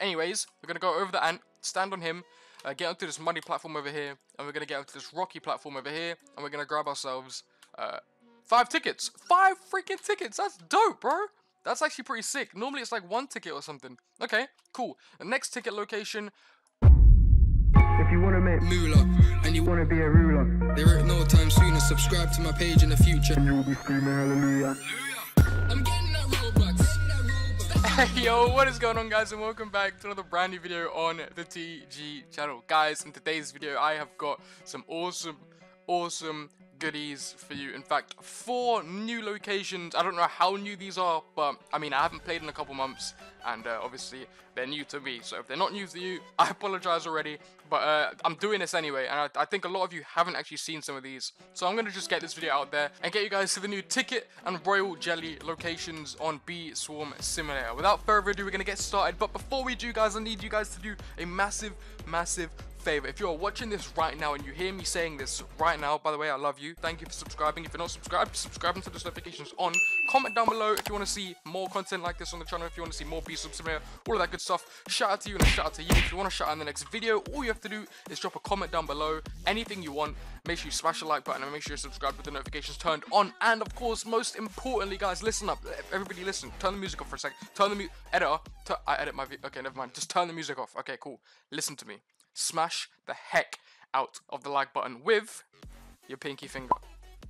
Anyways, we're going to go over the ant, stand on him, uh, get onto this muddy platform over here, and we're going to get onto this rocky platform over here, and we're going to grab ourselves uh, five tickets. Five freaking tickets! That's dope, bro! That's actually pretty sick. Normally it's like one ticket or something. Okay, cool. The next ticket location... If you wanna make moolah and you wanna be a ruler, there ain't no time sooner. Subscribe to my page in the future. you will be screaming hallelujah. I'm yo, what is going on guys and welcome back to another brand new video on the TG channel. Guys, in today's video I have got some awesome, awesome goodies for you. In fact, four new locations. I don't know how new these are, but I mean, I haven't played in a couple months, and uh, obviously they're new to me. So if they're not new to you, I apologize already, but uh, I'm doing this anyway, and I, I, think a lot of you haven't actually seen some of these. So I'm gonna just get this video out there and get you guys to the new ticket and royal jelly locations on Bee Swarm Simulator. Without further ado, we're gonna get started. But before we do, guys, I need you guys to do a massive, massive favor. If you're watching this right now and you hear me saying this right now, by the way, I love you. Thank you for subscribing. If you're not subscribed, subscribe and turn those notifications on. Comment down below if you want to see more content like this on the channel, if you want to see more Bee Swarm Simulator, all of that good stuff. Shout out to you and shout out to you. If you want to shout out in the next video, all you have to do is drop a comment down below. Anything you want. Make sure you smash the like button and make sure you're subscribed with the notifications turned on. And of course, most importantly, guys, listen up. Everybody listen. Turn the music off for a second. Turn the music. Editor. I edit my video. Okay, never mind. Just turn the music off. Okay, cool. Listen to me smash the heck out of the like button with your pinky finger.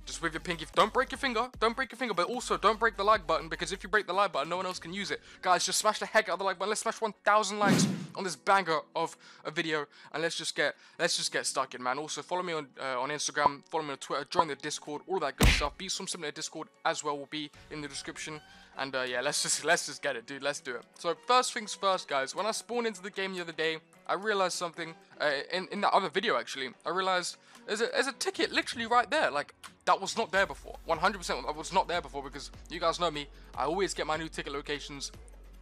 Just with your pinky. Don't break your finger. Don't break your finger. But also, don't break the like button because if you break the like button, no one else can use it. Guys, just smash the heck out of the like button. Let's smash 1,000 likes on this banger of a video, and let's just get let's just get stuck in, man. Also, follow me on uh, on Instagram. Follow me on Twitter. Join the Discord. All that good stuff. Bee Swarm Simulator Discord as well will be in the description. And uh, yeah, let's just let's just get it, dude. Let's do it. So first things first, guys. When I spawned into the game the other day, I realized something uh, in in that other video actually. I realized there's a there's a ticket literally right there. Like that was not there before. 100% I was not there before because you guys know me. I always get my new ticket locations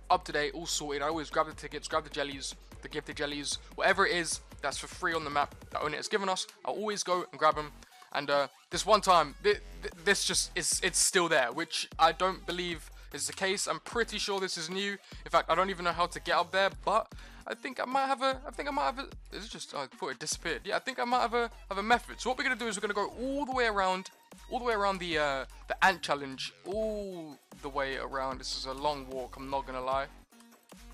up to date, all sorted. I always grab the tickets, grab the jellies, the gifted jellies, whatever it is that's for free on the map that Onett has given us. I'll always go and grab them. And uh, this one time, th th this just is it's still there, which I don't believe is the case. I'm pretty sure this is new. In fact, I don't even know how to get up there, but I think I might have a, I think I might have a, it's just, I thought it disappeared. Yeah, I think I might have a, have a method. So what we're going to do is we're going to go all the way around, all the way around the, uh, the ant challenge, all the way around. This is a long walk, I'm not going to lie.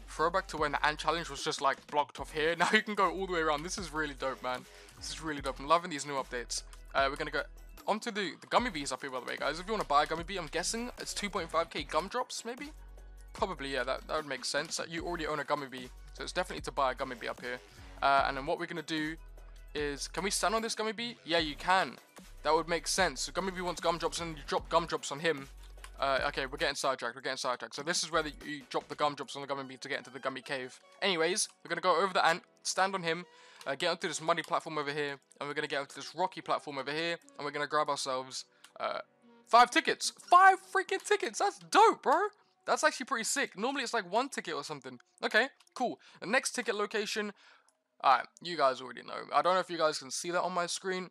Throwback to when the ant challenge was just like blocked off here. Now you can go all the way around. This is really dope, man. This is really dope. I'm loving these new updates. Uh, we're going to go onto the, the gummy bees up here, by the way, guys. If you want to buy a gummy bee, I'm guessing it's 2.5k gumdrops, maybe? Probably, yeah, that, that would make sense. That you already own a gummy bee, so it's definitely to buy a gummy bee up here. Uh, and then what we're going to do is, can we stand on this gummy bee? Yeah, you can. That would make sense. So gummy bee wants gumdrops, and you drop gumdrops on him. Uh, okay, we're getting sidetracked, we're getting sidetracked. So this is where the, you drop the gumdrops on the gummy bee to get into the gummy cave. Anyways, we're going to go over the ant, stand on him, uh, get onto this muddy platform over here, and we're going to get onto this rocky platform over here, and we're going to grab ourselves uh, five tickets. Five freaking tickets! That's dope, bro! That's actually pretty sick. Normally it's like one ticket or something. Okay, cool. The next ticket location, alright, you guys already know. I don't know if you guys can see that on my screen.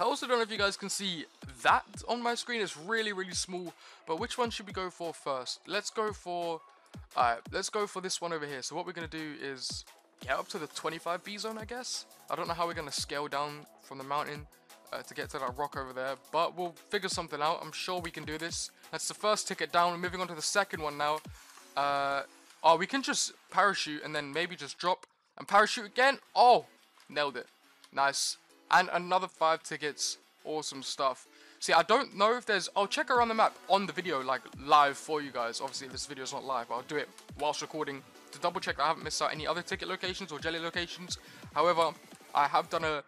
I also don't know if you guys can see that on my screen. It's really, really small. But which one should we go for first? Let's go for... Alright, let's go for this one over here. So what we're going to do is get up to the 25 B zone, I guess. I don't know how we're going to scale down from the mountain uh, to get to that rock over there. But we'll figure something out. I'm sure we can do this. That's the first ticket down. We're moving on to the second one now. Uh, oh, we can just parachute and then maybe just drop and parachute again. Oh, nailed it. Nice. And another five tickets. Awesome stuff. See, I don't know if there's... I'll check around the map on the video, like, live for you guys. Obviously, this video is not live, but I'll do it whilst recording to double check I haven't missed out any other ticket locations or jelly locations. However, I have done a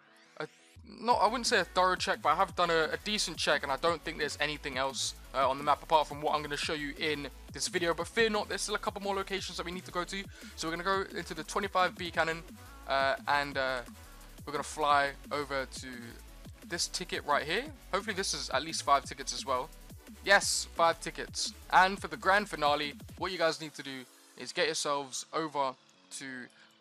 not I wouldn't say a thorough check, but I have done a, a decent check, and I don't think there's anything else uh, on the map apart from what I'm going to show you in this video. But fear not, there's still a couple more locations that we need to go to. So we're going to go into the 25B cannon, uh, and uh, we're going to fly over to this ticket right here. Hopefully this is at least five tickets as well. Yes, five tickets. And for the grand finale, what you guys need to do is get yourselves over to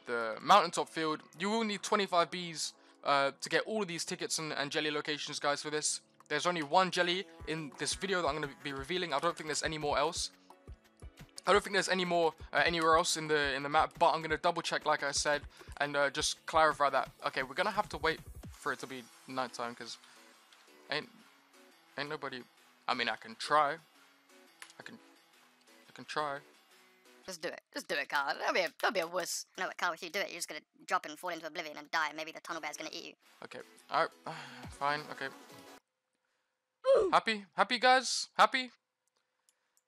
the mountaintop field. You will need 25 bees uh, to get all of these tickets and, and, jelly locations, guys, for this. There's only one jelly in this video that I'm going to be revealing. I don't think there's any more else. I don't think there's any more uh, anywhere else in the in the map, but I'm gonna double check, like I said, and uh, just clarify that. Okay, we're gonna have to wait for it to be nighttime because ain't ain't nobody. I mean, I can try. I can I can try. Just do it. Just do it, Carl. Don't be a, don't be a wuss. No, but Carl, if you do it, you're just gonna drop and fall into oblivion and die. Maybe the tunnel bear's gonna eat you. Okay. Alright. Fine. Okay. Happy? Happy, guys? Happy?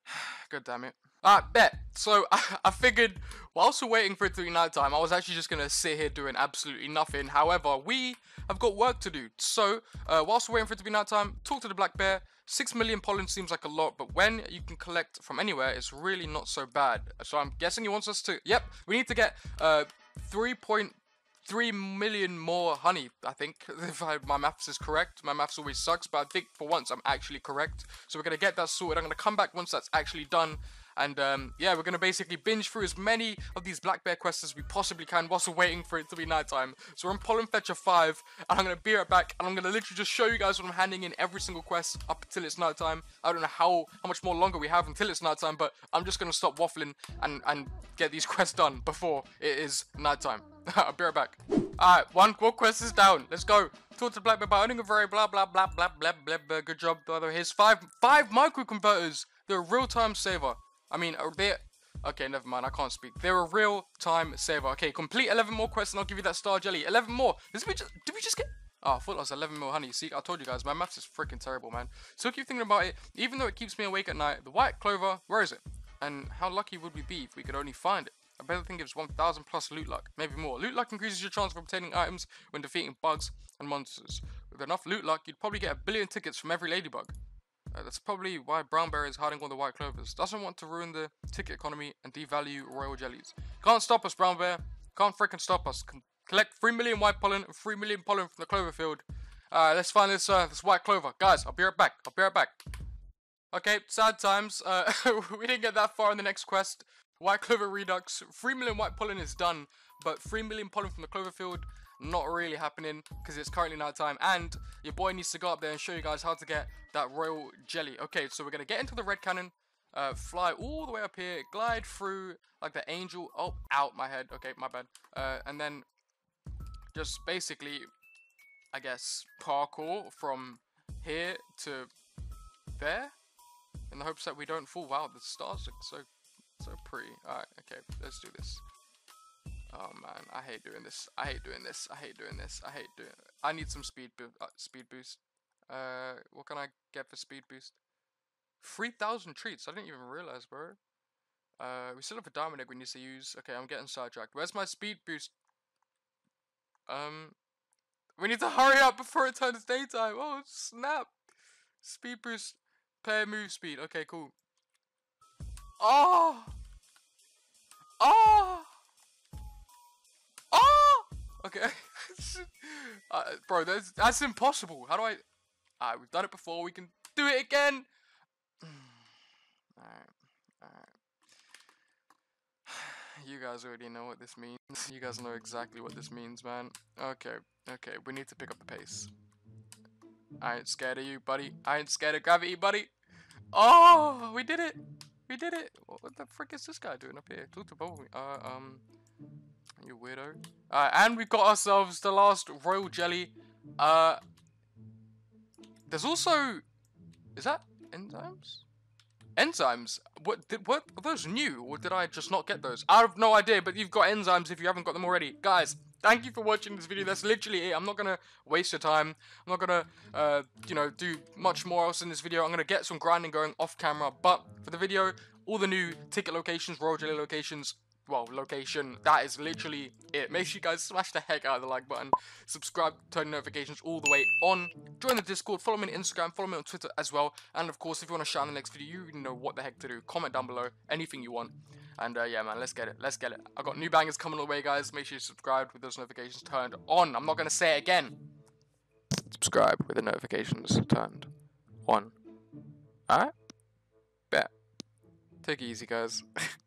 God damn it. Alright, bet. So, I figured whilst we're waiting for it to be night time, I was actually just going to sit here doing absolutely nothing. However, we have got work to do. So, uh, whilst we're waiting for it to be night time, talk to the black bear. 6 million pollen seems like a lot, but when you can collect from anywhere, it's really not so bad. So, I'm guessing he wants us to... Yep, we need to get uh, 3.3 million more honey, I think, if I, my maths is correct. My maths always sucks, but I think for once I'm actually correct. So we're going to get that sorted. I'm going to come back once that's actually done. And um, yeah, we're to basically binge through as many of these black bear quests as we possibly can whilst we're waiting for it to be nighttime. So we're on Pollen Fetcher 5, and I'm to be right back, and I'm to literally just show you guys what I'm handing in every single quest up until it's nighttime. I don't know how, how much more longer we have until it's nighttime, but I'm just to stop waffling and, and get these quests done before it is nighttime. I'll be right back. Alright, one more quest is down. Let's go. Talk to Black Bear by owning a very blah blah blah blah blah blah blah. Good job, way. Here's five five micro converters. They're a real-time saver. I mean, are they? Okay, never mind. I can't speak. They're a real-time saver. Okay, complete 11 more quests and I'll give you that star jelly. 11 more. Did we just, did we just get? Oh, I thought it was 11 more honey. See, I told you guys, my maths is freaking terrible, man. So keep thinking about it. Even though it keeps me awake at night, the white clover, where is it? And how lucky would we be if we could only find it? I bet the thing gives 1000 plus loot luck, maybe more. Loot luck increases your chance of obtaining items when defeating bugs and monsters. With enough loot luck, you'd probably get a billion tickets from every ladybug. Uh, that's probably why Brown Bear is hiding all the white clovers. Doesn't want to ruin the ticket economy and devalue royal jellies. Can't stop us, Brown Bear. Can't freaking stop us. Can collect 3 million white pollen and 3 million pollen from the clover field. Alright, let's find this, uh, this white clover. Guys, I'll be right back. I'll be right back. Okay, sad times. Uh, we didn't get that far in the next quest. White Clover Redux. 3 million white pollen is done, but 3 million pollen from the clover field, not really happening because it's currently night time. And your boy needs to go up there and show you guys how to get that royal jelly. Okay, so we're going to get into the red cannon, uh, fly all the way up here, glide through like the angel. Oh, out my head. Okay, my bad. Uh, and then just basically, I guess, parkour from here to there in the hopes that we don't fall. Wow, the stars look so so pretty. Alright, okay, let's do this. Oh man, I hate doing this. I hate doing this. I hate doing this. I hate doing. I need some speed bo uh, speed boost. Uh, what can I get for speed boost? Three thousand treats. I didn't even realize, bro. Uh, we still have a diamond egg we need to use. Okay, I'm getting sidetracked. Where's my speed boost? Um, we need to hurry up before it turns daytime. Oh snap! Speed boost, pair move speed. Okay, cool. Oh! Oh! Okay. uh, bro, that's, that's impossible. How do I... Alright, we've done it before. We can do it again. Alright. Alright. You guys already know what this means. You guys know exactly what this means, man. Okay. Okay, we need to pick up the pace. I ain't scared of you, buddy. I ain't scared of gravity, buddy. Oh, we did it. We did it! What the frick is this guy doing up here? Talk to Bubble. Uh, um, you weirdo. Alright, and we got ourselves the last royal jelly. Uh, there's also, is that enzymes? Enzymes? What, did, what, are those new, or did I just not get those? I have no idea, but you've got enzymes if you haven't got them already. Guys, thank you for watching this video. That's literally it. I'm not going to waste your time. I'm not going to, uh, you know, do much more else in this video. I'm going to get some grinding going off camera. But for the video, all the new ticket locations, Royal Jelly locations, well, location, that is literally it. Make sure you guys smash the heck out of the like button, subscribe, turn notifications all the way on, join the Discord, follow me on Instagram, follow me on Twitter as well, and of course, if you want to shout in the next video, you know what the heck to do. Comment down below, anything you want. And uh, yeah, man, let's get it. Let's get it. I got new bangers coming the way, guys. Make sure you subscribe with those notifications turned on. I'm not going to say it again. Subscribe with the notifications turned on. Alright? Bet. Take it easy, guys.